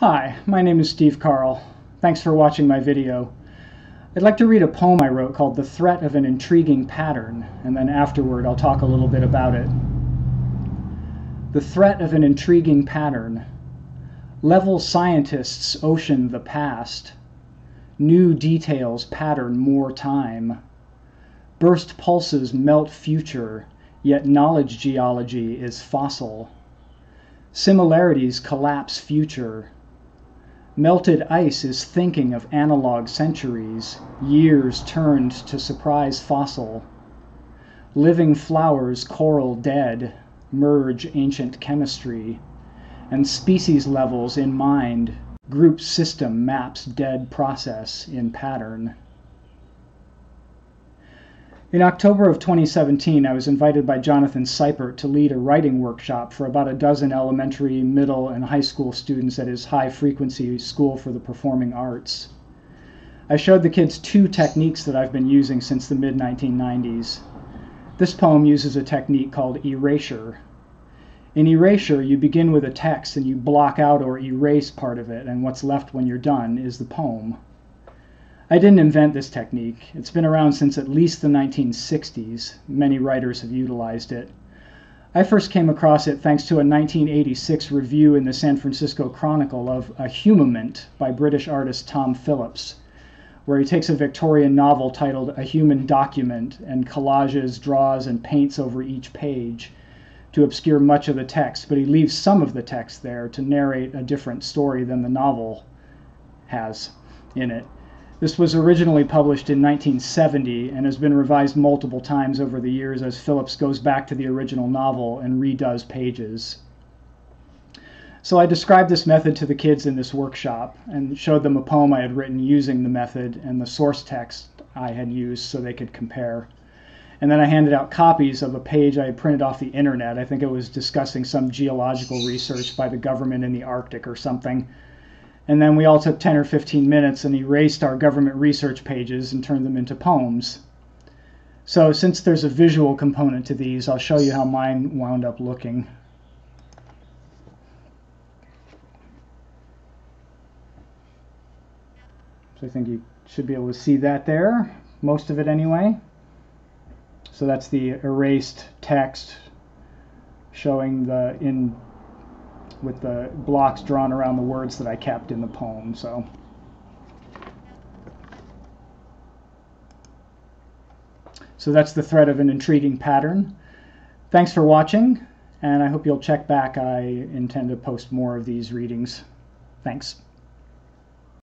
Hi, my name is Steve Carll. Thanks for watching my video. I'd like to read a poem I wrote called The Threat of an Intriguing Pattern, and then afterward I'll talk a little bit about it. The Threat of an Intriguing Pattern. Level scientists ocean the past. New details pattern more time. Burst pulses melt future, yet knowledge geology is fossil. Similarities collapse future. Melted ice is thinking of analog centuries, years turned to surprise fossil. Living flowers coral dead, merge ancient chemistry, and species levels in mind, group system maps dead process in pattern. In October of 2017, I was invited by Jonathan Seipert to lead a writing workshop for about a dozen elementary, middle, and high school students at his high frequency School for the Performing Arts. I showed the kids two techniques that I've been using since the mid 1990s. This poem uses a technique called erasure. In erasure, you begin with a text and you block out or erase part of it, and what's left when you're done is the poem. I didn't invent this technique. It's been around since at least the 1960s. Many writers have utilized it. I first came across it thanks to a 1986 review in the San Francisco Chronicle of A Humument by British artist Tom Phillips, where he takes a Victorian novel titled A Human Document and collages, draws, and paints over each page to obscure much of the text, but he leaves some of the text there to narrate a different story than the novel has in it. This was originally published in 1970 and has been revised multiple times over the years as Phillips goes back to the original novel and redoes pages. So I described this method to the kids in this workshop and showed them a poem I had written using the method and the source text I had used so they could compare. And then I handed out copies of a page I had printed off the internet. I think it was discussing some geological research by the government in the Arctic or something and then we all took 10 or 15 minutes and erased our government research pages and turned them into poems. So since there's a visual component to these, I'll show you how mine wound up looking. So I think you should be able to see that there, most of it anyway. So that's the erased text showing the in with the blocks drawn around the words that I kept in the poem. So. So that's the thread of an intriguing pattern. Thanks for watching, and I hope you'll check back. I intend to post more of these readings. Thanks.